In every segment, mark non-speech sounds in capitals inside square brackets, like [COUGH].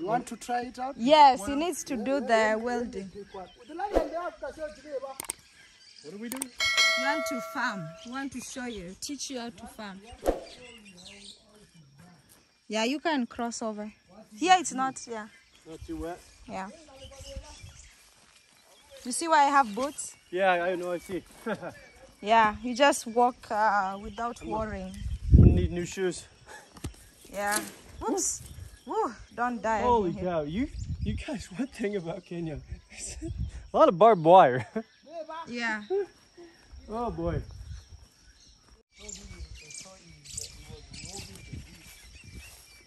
You want to try it out? Yes, he needs to do the welding. What do we do? You want to farm. You want to show you, teach you how to farm. Yeah, you can cross over. Here it's not, yeah. Not too wet. Yeah. You see why I have boots? Yeah, I know. I see. [LAUGHS] Yeah, you just walk uh, without worrying. need new shoes. Yeah. Whoops. Woo, don't die. Holy in here. cow! You, you guys. One thing about Kenya, [LAUGHS] a lot of barbed wire. Yeah. [LAUGHS] oh boy.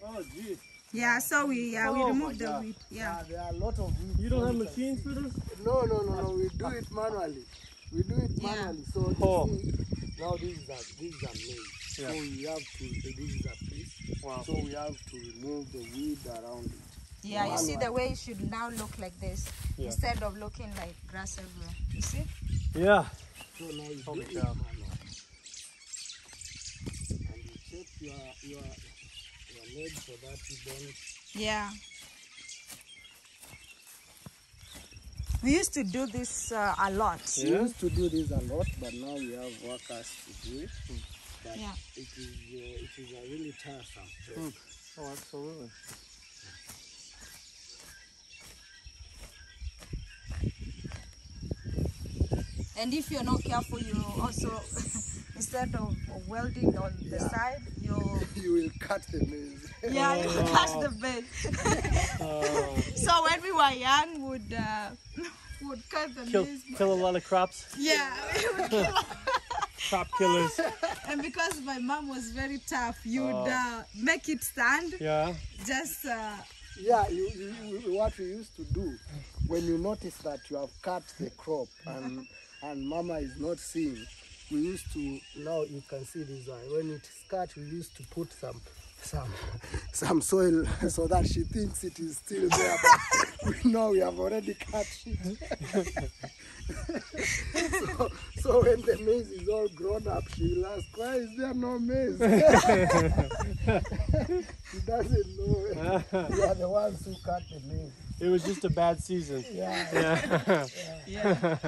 Oh geez. Yeah, so we yeah we Oh remove my the God. wheat. Yeah. there are a lot of weeds. You don't have machines for this? No, no, no, no. We do it manually. We do it Yeah. manually. So you Oh. see, now this is a this is a maize. Yeah. So we have to. This is a piece. Wow. So we have to remove the weed around it. Yeah, you see the way it should now look like this Yeah. instead of looking like grass everywhere. You see? Yeah. So now you Holy do it And you check your your your leg so that you don't. Yeah. We used to do this uh, a lot. We used to do this a lot, but now we have workers to do it. But Yeah. it is uh, it is a really tiresome. job. Oh, absolutely. And if you're not careful, you also, [LAUGHS] instead of welding on the side, you [LAUGHS] You will cut the maize. [LAUGHS] yeah, you cut the bed. Oh, so when we were young, would uh, would cut the kill, maize. kill a lot of crops. Yeah, we would kill Crop killers. And because my mom was very tough, you would Oh. uh, make it stand. Yeah. Just uh, Yeah, you, you, you, what we used to do when you notice that you have cut the crop and [LAUGHS] and mama is not seeing, we used to now you can see this one. When it is cut, we used to put some some [LAUGHS] some soil [LAUGHS] so that she thinks it is still there. But we know we have already cut it. [LAUGHS] so, so when the maize is all grown up, she will ask, why is there no maize? [LAUGHS] [LAUGHS] she doesn't know. we are the ones who cut the maize. It was just a bad season. Yeah. Yeah. yeah.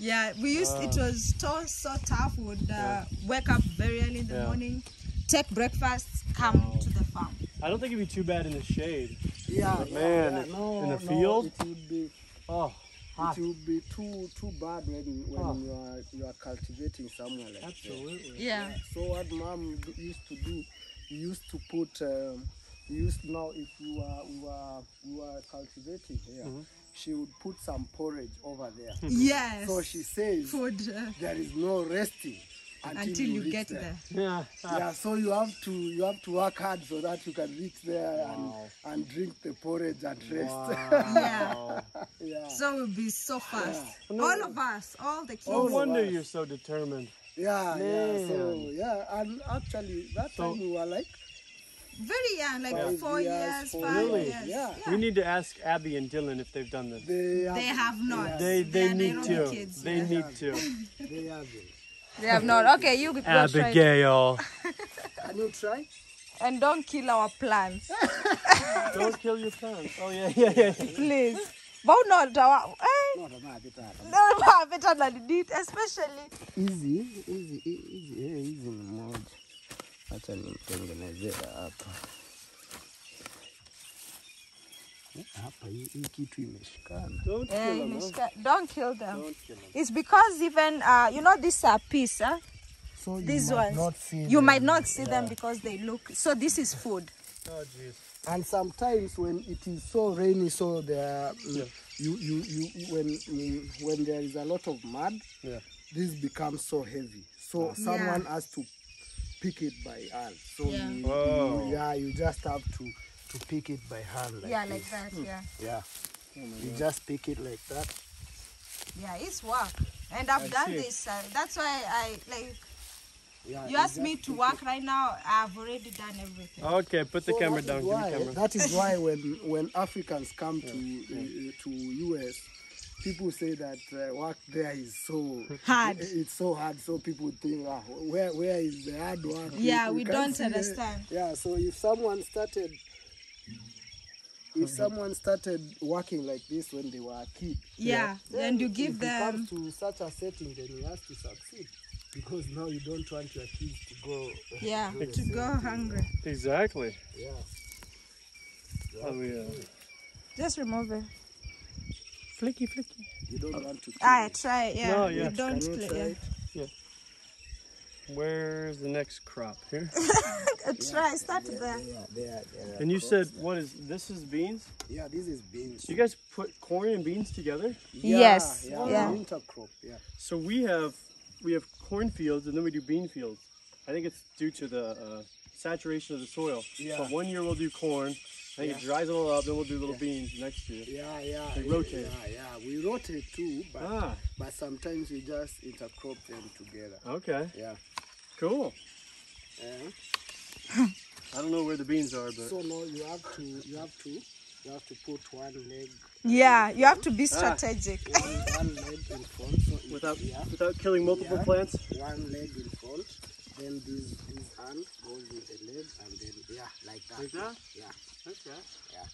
Yeah, we used it was so so tough. Would uh, wake up very early in the Yeah. morning, take breakfast, come to the farm. I don't think it'd be too bad in the shade. Yeah, But man, yeah. it- No, in the no, field? it would be Oh, hot. It will be too too bad when when Oh. you are you are cultivating somewhere like that. Absolutely. Yeah. So what mom used to do, used to put, um, we used now if you are we were we were cultivating here, Mm-hmm. she would put some porridge over there. Yes. So she says food there is no resting until, until you reach get there. there. Yeah. Yeah, so you have to you have to work hard so that you can reach there Wow. and, and drink the porridge and rest. Wow. [LAUGHS] yeah. [LAUGHS] So we'll be so fast. No. All of us, all the kids. No wonder us. you're so determined. Yeah, yeah. So yeah, and actually that So- time we were like Very young, like Five four years, years, four five Really? years. Yeah. We need to ask Abby and Dylan if they've done this. they have, They have not. They they are need to. Kids, they yeah. need to. they have it. They have not. Okay, you go try it. Abigail, Can you try? and don't kill our plants, [LAUGHS] don't kill your plants. Oh yeah, yeah, yeah. please. But not our. Eh, No, no, no, better. no, [LAUGHS] better than it, especially. Easy, easy, easy, easy ni moja. Acha nimtengenezee hapa. Hapa hii hii kitu imeshikana. Don't kill them. Don't kill them. Don't kill them. It's because even uh, you know these are peas, huh? So you These might ones. not see you them. might not see them because they look. So this is food. Oh jeez. And sometimes when it is so rainy, so there, Yeah. you, you, you, when, mm, when there is a lot of mud, Yeah. this becomes so heavy. So someone has to pick it by hand. So Yeah. you, Whoa. you, yeah, you just have to to pick it by hand. Like yeah, this. like that. Yeah, Yeah. you just pick it like that. yeah, it's work. And I've I done see. this. Uh, that's why I like. Yeah, You asked me to work right now. I've already done everything. Okay, put the So camera down. is Give why- me camera. That is why when [LAUGHS] when Africans come to uh, to US, people say that uh, work there is so Hard. It's so hard. So people think, ah, where where is the hard work? Yeah, we can't don't see it. understand. Yeah, so if someone started if someone started working like this when they were a kid, Yeah, then you give if it comes them. to such a setting, then he has to succeed because now you don't want your kids to go. [LAUGHS] Yeah, do the to go hungry. Exactly. Yeah. Oh yeah. Just remove it. Flicky flicky. You don't want to. kill it. try. Yeah, No, you yeah. don't. Can you try yeah. it? Where's the next crop here? [LAUGHS] Try. Start there. Yeah, there, there. And you said what is this is beans? Yeah, this is beans. You guys put corn and beans together? Yeah, Yes, Yeah, yeah. Winter crop. Yeah. So we have we have cornfields and then we do bean fields. I think it's due to the uh, saturation of the soil. Yeah. So one year we'll do corn, I think it dries it all up, then we'll do little beans next year. Yeah, yeah. They rotate. Yeah, yeah. We rotate too, but Ah, but sometimes we just intercrop them together. okay, Yeah. Cool. Yeah. I don't know where the beans are, but So now you have to you have to you have to put one leg Yeah, you have to be strategic. one, one leg in front. So [LAUGHS] without yeah, without killing multiple Yeah. plants. one leg in front. Then this this hand goes with the leg, and then yeah, like that. Like that? Yeah. Okay. Yeah.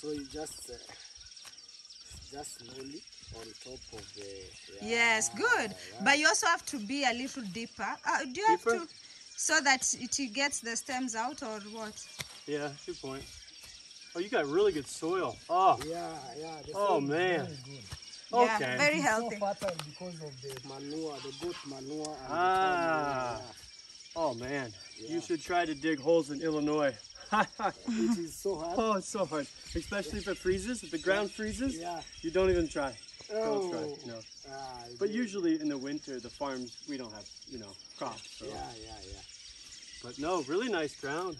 So you just uh, just slowly on top of the. Yeah, Yes, good. But you also have to be a little deeper. Uh, do you have Deeper? to, so that it gets the stems out or what? Yeah, good point. Oh, you got really good soil. Oh, Yeah, yeah. Oh, man. very good. Yeah, okay. very healthy. So because of the manure, the goat manure. And Ah. the Oh man, you should try to dig holes in Illinois. [LAUGHS] It is so hard. oh, it's so hard, especially if it freezes. If the ground freezes, Yeah. you don't even try. Don't try. Oh. No. Ah, But it is. usually in the winter, the farms we don't have, you know, crops. So. Yeah, yeah, yeah. But no, really nice ground.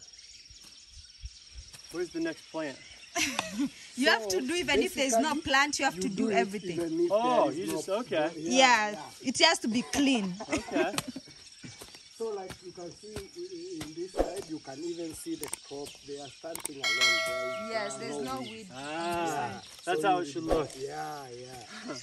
Where's the next plant? [LAUGHS] You have to do, even if there's no plant, you have to You do everything. Oh, there is you no- just- okay. Yeah, it has to be clean. Okay. [LAUGHS] So like you can see in this side, you can even see the crop. They are starting along there. Yes, there's no weeds. weed. ah, So that's how it should look. Yeah, yeah. [LAUGHS]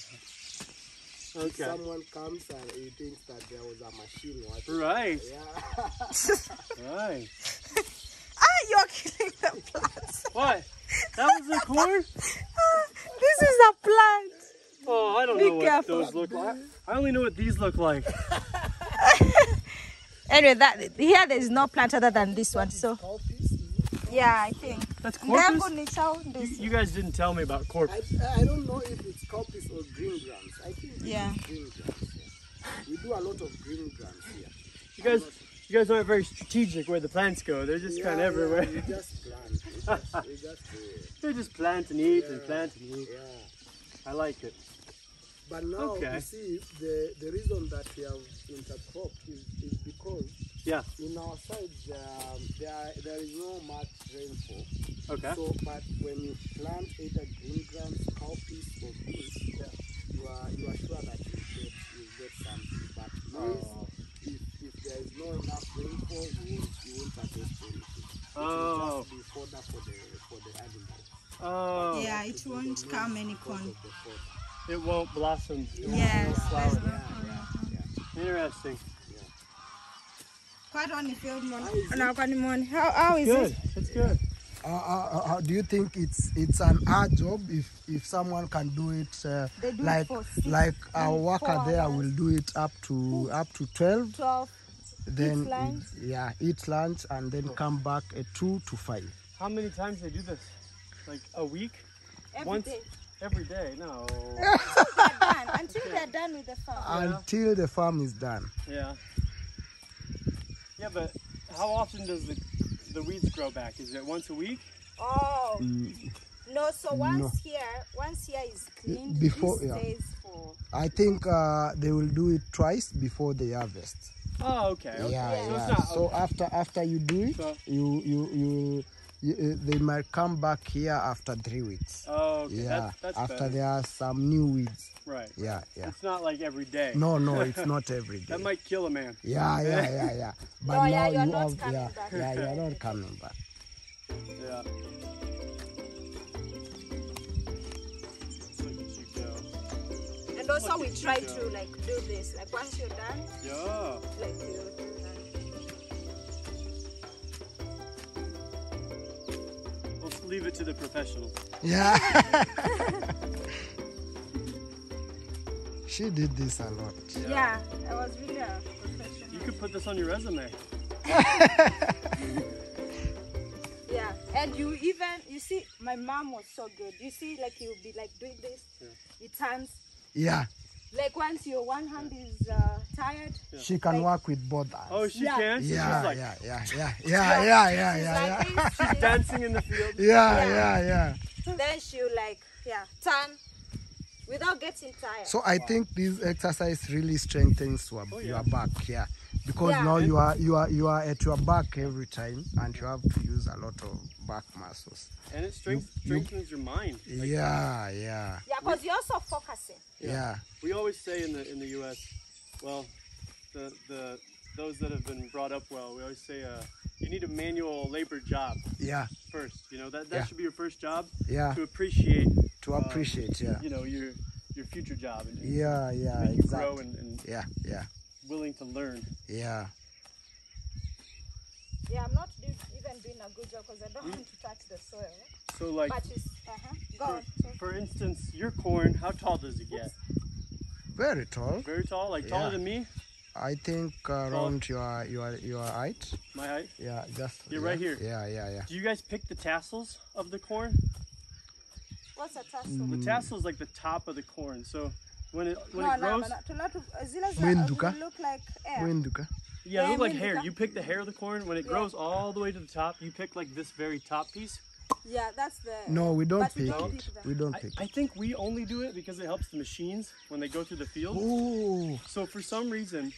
If Okay. someone comes and he thinks that there was a machine working. Right. Yeah. [LAUGHS] Right. [LAUGHS] Ah, you're killing the plants. What? That was the corn? this is a plant. Oh, I don't Be know what those look like. I only know what these look like. Anyway, that here there is no plant other than this one. So Cowpeas, is it? yeah, I think. That's Ndengu cowpeas? You, you guys didn't tell me about cowpeas. I, I don't know if it's cowpeas or green grams. I think it's Yeah. green grams. Yeah. We do a lot of green grams here. You guys, you guys aren't very strategic where the plants go. They're just kind of everywhere. Yeah, we just plant. We just, we just do it. [LAUGHS] They just plant and eat and plant and eat. Yeah. I like it. But now Okay. you see the the reason that we have intercrop is, is because Yeah. in our side um, there there is no much rainfall. Okay. So but when you plant either green grams, cowpeas or beans, you are you are sure that you get you get something. But maize, Oh. if, if there is no enough rainfall, you won't you won't harvest anything. It Oh. will just be fodder for the for the animals. Oh. Yeah, it won't come any corn. of the fodder. It won't blossom. It won't Yes, flower. there's no Yeah, yeah, yeah. Interesting. Quite on if you're now can you How how is Good. it? It's good. Uh, uh, uh, do you think it's it's an hard job if if someone can do it uh, They do it like for six- like our four worker there hours. will do it up to up to 12 Twelve. then lunch. yeah eat lunch and then come back at 2 to 5 How many times they do this? Like a week? Every Once? day. Every day? No. They're done. Until they're done with the farm. until the farm is done Yeah. Yeah, but how often does the the weeds grow back? Is it once a week? Oh. No, so once No. here, once here is cleaned, Before- this yeah. stays for i think uh, they will do it twice before they harvest Oh, okay. okay. yeah So yeah it's not. so after after you do it So- you you you, you Eh, they might come back here after three weeks oh, okay. yeah That's, that's after better. there are some new weeds Right. yeah yeah It's not like every day. No, no, it's [LAUGHS] not every day. That might kill a man. Yeah, yeah, yeah, yeah. [LAUGHS] But No, now yeah, you're you not have, coming yeah, back. yeah, you're not coming back. Yeah. Look at you go. And also we try to like do this. Like once you're done, Yeah. like you leave it to the professionals. Yeah. [LAUGHS] [LAUGHS] she did this a lot. Yeah, I was really a professional. You could put this on your resume. [LAUGHS] Yeah, and you even you see, my mom was so good. You see, like you would be like doing this, it turns. Yeah. Like once your one hand is uh, tired, She can Like- work with both hands. Oh, she Yeah. can? So yeah, she's like yeah, yeah, [LAUGHS] yeah, yeah, yeah, yeah, she's yeah, like yeah. this, [LAUGHS] she- dancing in the field. Yeah, yeah, yeah. then she'll like yeah turn without getting tired. So I think this exercise really strengthens your, Oh, yeah. your back, yeah. Because Yeah. now you are you are you are at your back every time and you have to use a lot of back muscles. And it strength, strengthens your mind. Like, Yeah, yeah, yeah, because you're also focusing. yeah. We always say in the in the U.S. Well, the the those that have been brought up well, we always say uh, you need a manual labor job Yeah, first. You know that that Yeah. should be your first job yeah. to appreciate To appreciate, yeah. you know your your future job and, and Yeah, yeah, make you grow exactly. and, and Yeah, yeah, willing to learn. yeah. Yeah, I'm not do, even doing a good job because I don't want to touch the soil. So like But it's uh-huh. go for, on. For instance, your corn, how tall does it get? Very tall. Very tall, like taller than me, I think around your your your height. my height. Yeah, just You're yeah, right here. Yeah, yeah, yeah. Do you guys pick the tassels of the corn? What's a tassel? Mm. The tassel is like the top of the corn. So when it when no, it no, grows, no, no. To not uh, zile Mwenduka? Uh, look like air. Mwenduka. yeah, they look like hair. You pick the hair of the corn. When it Yeah. grows all the way to the top, you pick like this very top piece. Yeah, that's the. No, we don't But we pick don't it. pick. We don't I, pick. I think we only do it because it helps the machines when they go through the field. Oh, So for some reason,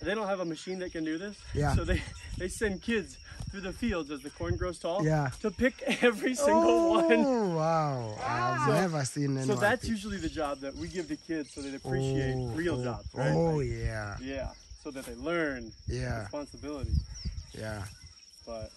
they don't have a machine that can do this. Yeah. So they they send kids through the fields as the corn grows tall. Yeah. To pick every single oh, one. Oh, wow. I've So- never seen anyone So that's pick. usually the job that we give to kids so they appreciate Oh, real oh, jobs, right? Oh, yeah, Yeah. So that they learn yeah, responsibility. yeah. But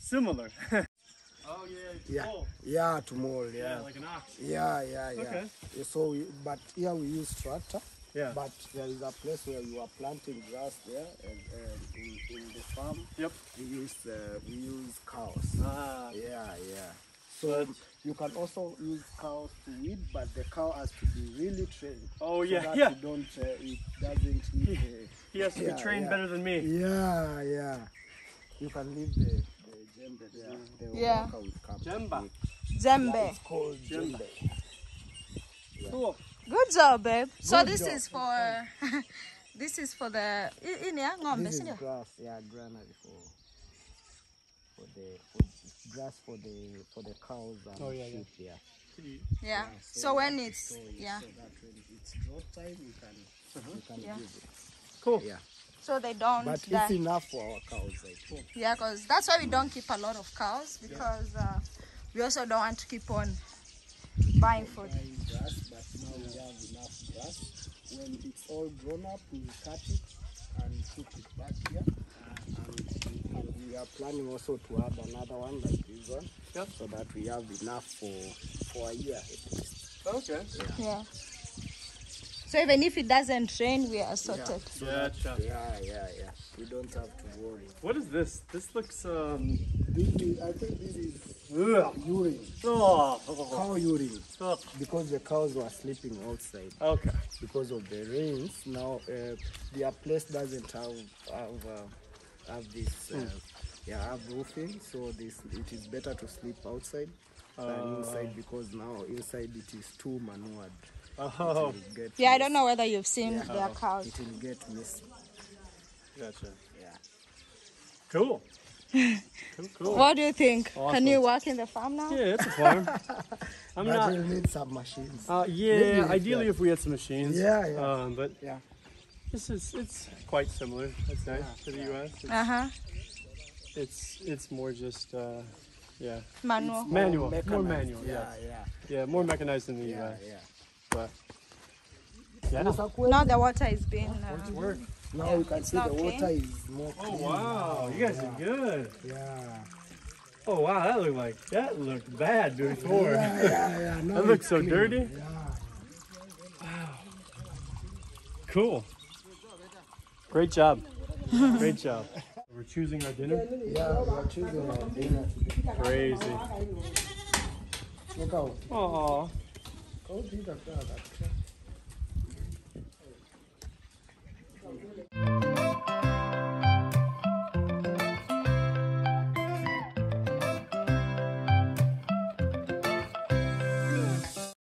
similar. [LAUGHS] oh yeah. Yeah. Oh, Yeah, tomorrow, yeah, yeah. like an ox. Yeah, yeah, yeah. Okay. So, we, but here we use tractor. Yeah. But there is a place where you are planting grass there, and, and in, in the farm Yep. we use uh, we use cows. Ah. Yeah, yeah. So you can also use cows to weed, but the cow has to be really trained. Oh, so yeah, that yeah. You don't, uh, it doesn't eat. Uh, He has to Yeah, be trained yeah. better than me. yeah, yeah. You can leave the the jembe there. The Yeah. worker will come. Jemba. Zembe. It's called Jembe. jembe. Cool. Good job, babe. So this job. is for [LAUGHS] this is for the in yeah, ng'ombe, This is grass, yeah, granary for for the for grass for the for the cows and Oh, yeah, yeah. sheep. Yeah. Yeah. So when it's So, yeah. so that when it's drought time, you can you can Yeah. use it. Cool. Yeah. So they don't But die. it's enough for our cows. I think. Yeah, because that's why we don't keep a lot of cows because uh, we also don't want to keep on buying food. Grass, but now we have enough grass. When it's all grown up, we cut it and put it back here. And, and we are planning also to add another one like this one, Yep. so that we have enough for for a year. Okay. Yeah. So even if it doesn't rain, we are sorted. So that- Gotcha. yeah, yeah, yeah. We don't have to worry. What is this? This looks um. This is, I think this is Ugh. Urine, Oh. cow urine, Ugh. because the cows were sleeping outside. Okay. because of the rains. Now uh, their place doesn't have have, uh, have this uh, yeah have roofing, so this it is better to sleep outside than inside because now inside it is too manured. Oh. It will get Yeah, I don't know whether you've seen Yeah. their cows. It will get messy. Gotcha. Yeah. Cool. Cool. Cool. What do you think? Can you work in the farm now? Yeah, it's a farm. [LAUGHS] I'm But not. we'll need some machines. Uh, yeah, if, ideally yeah. if we had some machines. Yeah, yeah. Um, but yeah. this is it's quite similar. That's nice to the U.S. It's, Uh huh. it's it's more just uh, yeah Manual. manual, more mechanized. manual. Yeah, Yeah, yeah, yeah, more mechanized than the yeah, U.S. yeah. But yeah. Now the water is being. Uh, Work. Now you can see not the clean. water is more Oh wow, you guys are good. Yeah. Oh wow, that looked like that looked bad before. Yeah, yeah, yeah. [LAUGHS] Now That looks so clean. dirty. Yeah. Wow. Cool. Great job. Great job. [LAUGHS] We're choosing our dinner. Yeah, we are choosing our dinner today. Crazy. Look out. Aw.